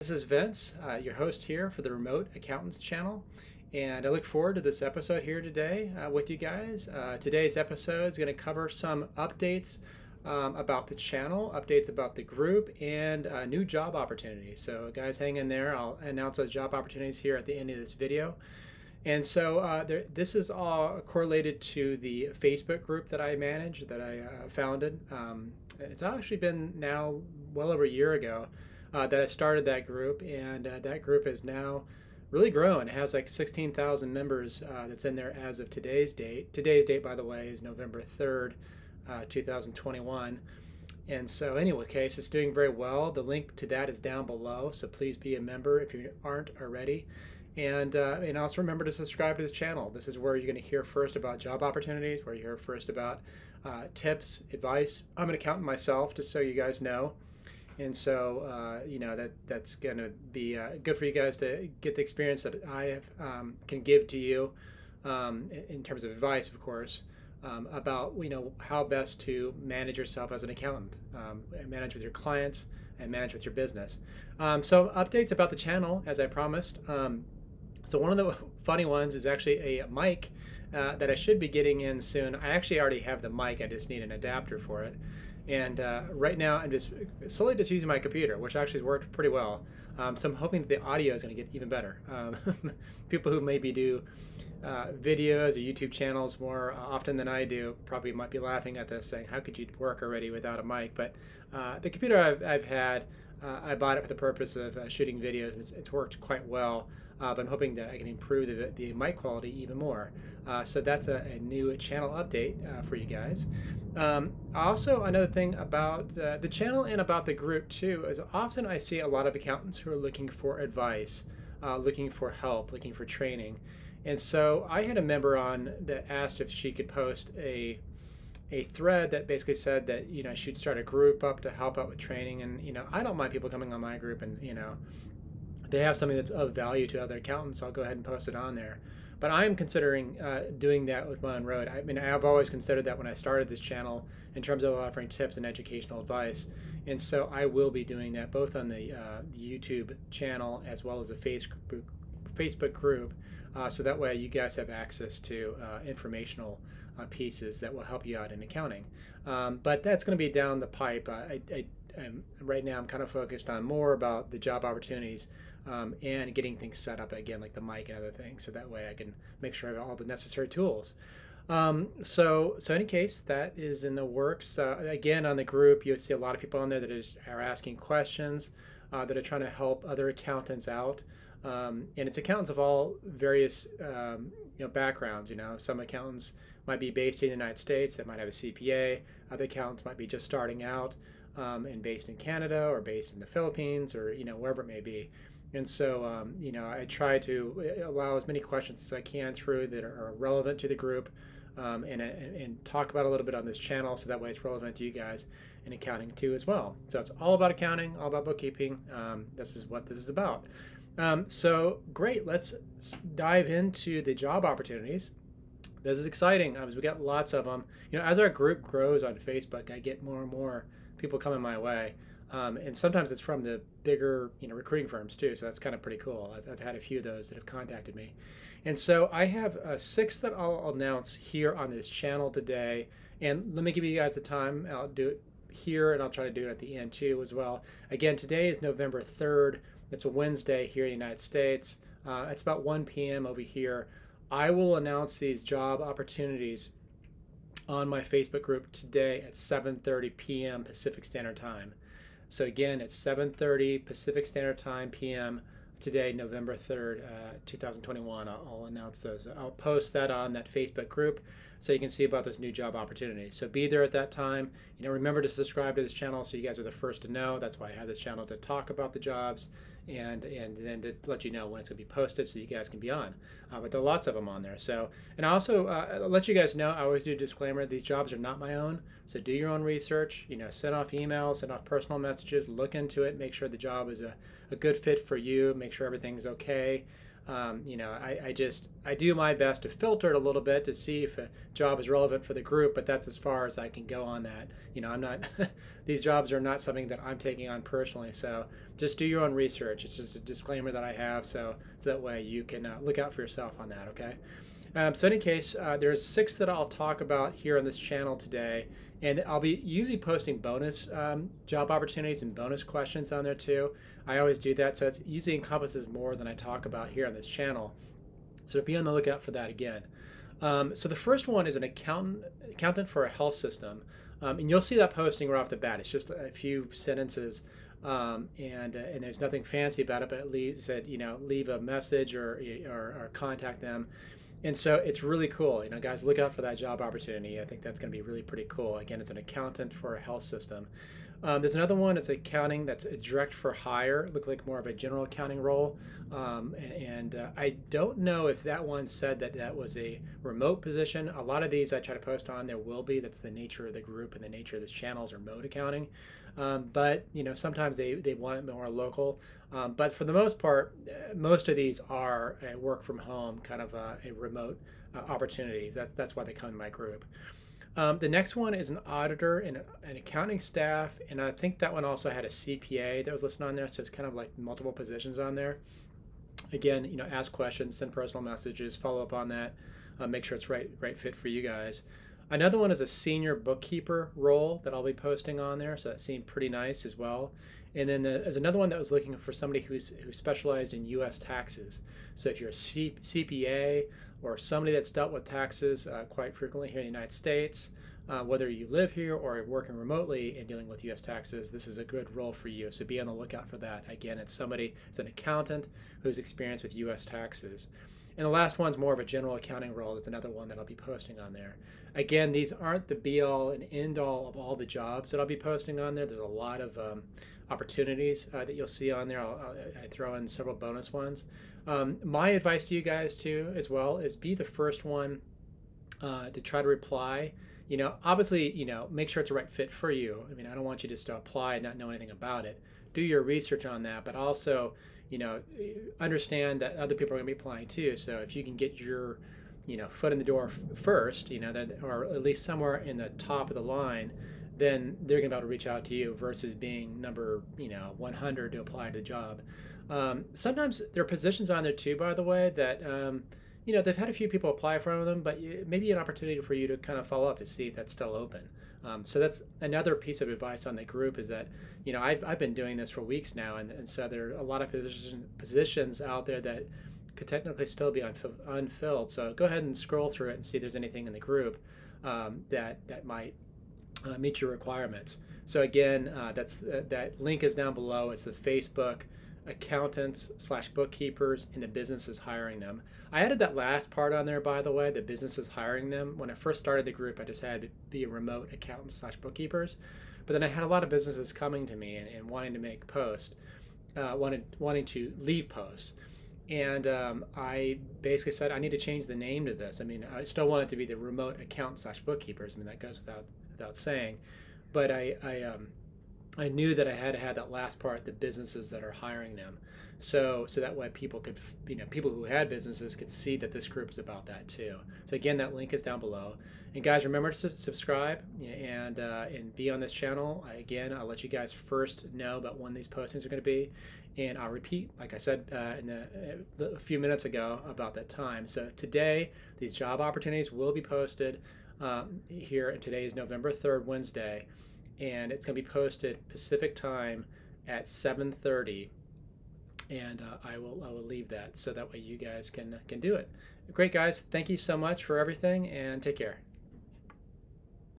This is Vince, uh, your host here for the Remote Accountants channel, and I look forward to this episode here today uh, with you guys. Uh, today's episode is going to cover some updates um, about the channel, updates about the group, and uh, new job opportunities. So, guys, hang in there. I'll announce those job opportunities here at the end of this video. And so uh, there, this is all correlated to the Facebook group that I manage, that I uh, founded. Um, it's actually been now well over a year ago uh, that I started that group, and uh, that group is now really grown. It has like 16,000 members uh, that's in there as of today's date. Today's date, by the way, is November 3rd, uh, 2021. And so, anyway, case it's doing very well. The link to that is down below, so please be a member if you aren't already. And, uh, and also remember to subscribe to this channel. This is where you're going to hear first about job opportunities, where you hear first about uh, tips, advice. I'm an accountant myself, just so you guys know and so uh, you know that that's going to be uh, good for you guys to get the experience that I have, um, can give to you um, in terms of advice, of course, um, about you know how best to manage yourself as an accountant, um, manage with your clients, and manage with your business. Um, so updates about the channel, as I promised. Um, so one of the funny ones is actually a mic uh, that I should be getting in soon. I actually already have the mic. I just need an adapter for it. And uh, right now, I'm just slowly just using my computer, which actually has worked pretty well. Um, so I'm hoping that the audio is going to get even better. Um, people who maybe do uh, videos or YouTube channels more often than I do probably might be laughing at this, saying, "How could you work already without a mic?" But uh, the computer I've, I've had, uh, I bought it for the purpose of uh, shooting videos, and it's, it's worked quite well uh, but I'm hoping that I can improve the, the mic quality even more. Uh, so that's a, a, new channel update uh, for you guys. Um, also, another thing about uh, the channel and about the group too is often I see a lot of accountants who are looking for advice, looking for help, looking for training. And so I had a member on that asked if she could post a a thread that basically said that you know she'd start a group up to help out with training and you know I don't mind people coming on my group and you know they have something that's of value to other accountants, so I'll go ahead and post it on there. But I'm considering uh, doing that with my own road. I mean, I've always considered that when I started this channel in terms of offering tips and educational advice. And so I will be doing that both on the, uh, YouTube channel as well as the Facebook, Facebook group. Uh, so that way you guys have access to uh, informational uh, pieces that will help you out in accounting. Um, but that's going to be down the pipe. I, I, right now I'm kind of focused on more about the job opportunities um, and getting things set up again, like the mic and other things, so that way I can make sure I have all the necessary tools. Um, so, so in any case, that is in the works. Uh, again, on the group, you'll see a lot of people on there that is, are asking questions, uh, that are trying to help other accountants out. Um, and it's accountants of all various um, you know backgrounds. You know, some accountants might be based in the United States that might have a CPA. Other accountants might be just starting out um, and based in Canada or based in the Philippines or you know wherever it may be. And so, um, you know, I try to uh, allow as many questions as I can through that are relevant to the group um, and, and, and, talk about a little bit on this channel so that way it's relevant to you guys in accounting too as well. So it's all about accounting, all about bookkeeping. Um, this is what this is about. Um, so great, let's dive into the job opportunities. This is exciting. Um, we got lots of them. You know, as our group grows on Facebook, I get more and more people coming my way. Um, and sometimes it's from the bigger, you know, recruiting firms too. So that's kind of pretty cool. I've, I've had a few of those that have contacted me. And so I have uh, six that I'll announce here on this channel today. And let me give you guys the time. I'll do it here and I'll try to do it at the end too as well. Again, today is November 3rd. It's a Wednesday here in the United States. Uh, it's about 1 p.m. over here. I will announce these job opportunities on my Facebook group today at 7:30 p.m. Pacific Standard Time. So again, it's 7:30 Pacific Standard Time p.m. today, November 3rd, uh, 2021. I'll, I'll, announce those. I'll post that on that Facebook group so you can see about this new job opportunity. So be there at that time. You know, remember to subscribe to this channel so you guys are the first to know. That's why I have this channel to talk about the jobs and and then to let you know when it's going to be posted so you guys can be on. Uh, but there are lots of them on there. So and I also uh, let you guys know I always do a disclaimer: these jobs are not my own. So do your own research. You know, send off emails, send off personal messages, look into it, make sure the job is a, a good fit for you, make sure everything's okay. Um, you know, I, I, just I do my best to filter it a little bit to see if a job is relevant for the group, but that's as far as I can go on that. You know, I'm not these jobs are not something that I'm taking on personally. So just do your own research. It's just a disclaimer that I have, so so that way you can uh, look out for yourself on that. Okay. Um, so in any case, uh, there's six that I'll talk about here on this channel today, and I'll be usually posting bonus um, job opportunities and bonus questions on there too. I always do that, so it usually encompasses more than I talk about here on this channel. So be on the lookout for that again. Um, so the first one is an accountant, accountant for a health system, um, and you'll see that posting right off the bat. It's just a few sentences. Um, and uh, and there's nothing fancy about it, but at least said you know leave a message or, or, or contact them and so it's really cool. You know, guys, look out for that job opportunity. I think that's going to be really pretty cool. Again, it's an accountant for a health system. Um, there's another one. It's accounting that's a direct for hire. Look like more of a general accounting role. Um, and uh, I don't know if that one said that that was a remote position. A lot of these I try to post on. There will be. That's the nature of the group and the nature of this channel is remote accounting. Um, but you know, sometimes they they want it more local. Um, but for the most part, uh, most of these are a work from home kind of a, a remote uh, opportunity. That, that's why they come in my group. Um, the next one is an auditor and an accounting staff, and I think that one also had a CPA that was listed on there, so it's kind of like multiple positions on there. Again, you know, ask questions, send personal messages, follow up on that, uh, make sure it's right right fit for you guys. Another one is a senior bookkeeper role that I'll be posting on there, so that seemed pretty nice as well. And then there's another one that was looking for somebody who's who specialized in U.S. taxes. So if you're a C- CPA or somebody that's dealt with taxes uh, quite frequently here in the United States, uh, whether you live here or working remotely and dealing with U.S. taxes, this is a good role for you. So be on the lookout for that. Again, it's somebody, it's an accountant who's experienced with U.S. taxes. And the last one's more of a general accounting role. There's another one that I'll be posting on there. Again, these aren't the be all and end all of all the jobs that I'll be posting on there. There's a lot of um, opportunities uh, that you'll see on there. I'll, I'll, i throw in several bonus ones. Um, my advice to you guys too, as well, is be the first one uh, to try to reply. You know, obviously, you know, make sure it's the right fit for you. I mean, I don't want you just to apply and not know anything about it. Do your research on that, but also, you know, understand that other people are going to be applying too. So if you can get your, you know, foot in the door first, you know, that or at least somewhere in the top of the line then they're going to be able to reach out to you versus being number you know 100 to apply to the job. Um, sometimes there are positions on there too, by the way, that um, you know they've had a few people apply for them, but maybe an opportunity for you to kind of follow up to see if that's still open. Um, so that's another piece of advice on the group is that you know I've, I've been doing this for weeks now, and, and so there are a lot of position, positions out there that could technically still be unfilled. So go ahead and scroll through it and see if there's anything in the group um, that that might uh, meet your requirements. So again, uh, that's that link is down below. It's the Facebook accountants slash bookkeepers and the businesses hiring them. I added that last part on there, by the way, the businesses hiring them. When I first started the group, I just had to be a remote accountants slash bookkeepers. But then I had a lot of businesses coming to me and, and wanting to make posts, uh, wanted, wanting to leave posts. And um, I basically said, I need to change the name to this. I mean, I still want it to be the remote account slash bookkeepers. I mean, that goes without without saying. But I, I, um, I knew that I had to have that last part, the businesses that are hiring them. So, so that way people could, you know, people who had businesses could see that this group is about that too. So again, that link is down below. And guys, remember to subscribe and uh, and be on this channel. Again, I'll let you guys first know about when these postings are going to be, and I'll repeat, like I said uh, in the, a few minutes ago, about that time. So today, these job opportunities will be posted um, here, and today is November 3rd, Wednesday, and it's going to be posted Pacific time at 7:30. And uh, I will I will leave that so that way you guys can can do it. Great guys, thank you so much for everything, and take care.